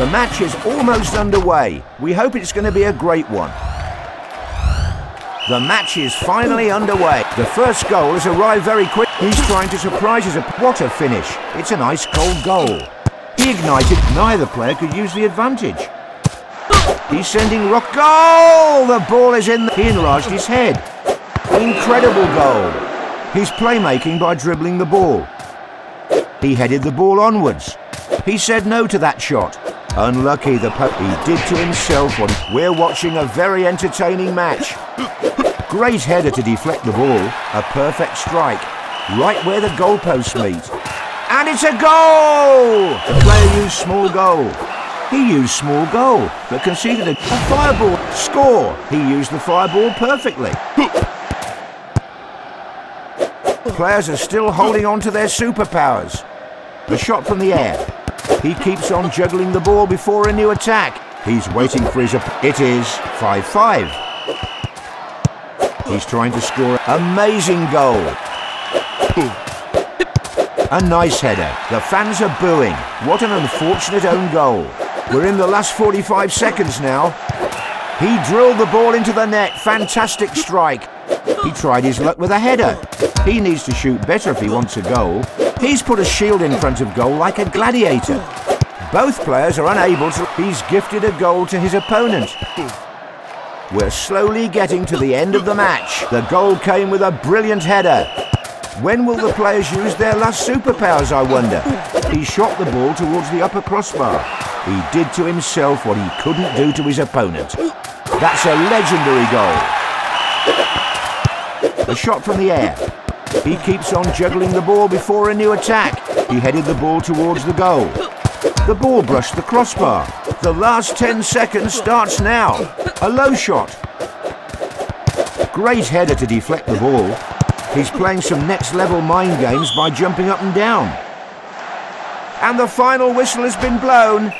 The match is almost underway. We hope it's going to be a great one. The match is finally underway. The first goal has arrived very quick. He's trying to surprise us. What a finish. It's an ice cold goal. He ignited. Neither player could use the advantage. He's sending rock. Goal! The ball is in. The, he enlarged his head. Incredible goal. He's playmaking by dribbling the ball. He headed the ball onwards. He said no to that shot. Unlucky the pup. He did to himself what we're watching a very entertaining match. Great header to deflect the ball. A perfect strike. Right where the goalposts meet. And it's a goal! The player used small goal. He used small goal, but conceded a fireball. Score! He used the fireball perfectly. Players are still holding on to their superpowers. The shot from the air. He keeps on juggling the ball before a new attack. He's waiting for his... It is 5-5. He's trying to score. An amazing goal. A nice header. The fans are booing. What an unfortunate own goal. We're in the last 45 seconds now. He drilled the ball into the net. Fantastic strike. He tried his luck with a header. He needs to shoot better if he wants a goal. He's put a shield in front of goal like a gladiator. Both players are unable to... He's gifted a goal to his opponent. We're slowly getting to the end of the match. The goal came with a brilliant header. When will the players use their last superpowers, I wonder? He shot the ball towards the upper crossbar. He did to himself what he couldn't do to his opponent. That's a legendary goal. A shot from the air. He keeps on juggling the ball before a new attack. He headed the ball towards the goal. The ball brushed the crossbar. The last 10 seconds starts now. A low shot. Great header to deflect the ball. He's playing some next level mind games by jumping up and down. And the final whistle has been blown.